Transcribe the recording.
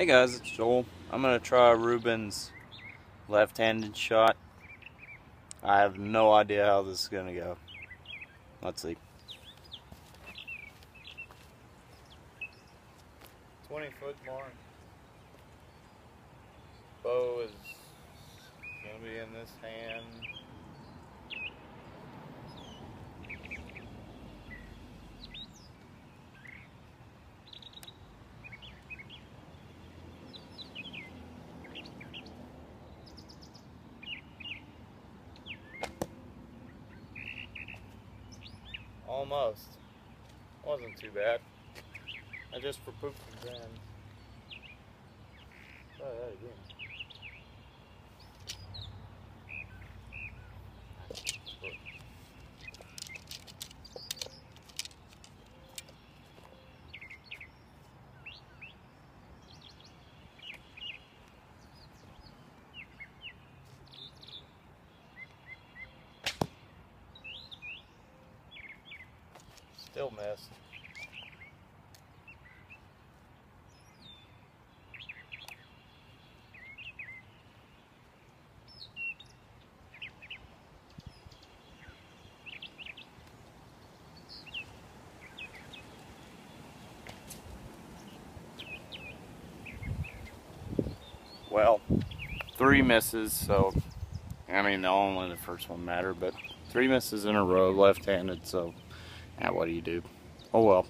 Hey guys, it's Joel. I'm going to try Ruben's left-handed shot. I have no idea how this is going to go. Let's see. 20 foot mark. Bow is going to be in this hand. Almost. Wasn't too bad. I just for pooped and then. Try that again. Still missed. Well, three misses, so I mean, only the first one mattered, but three misses in a row, left-handed, so yeah, what do you do? Oh well.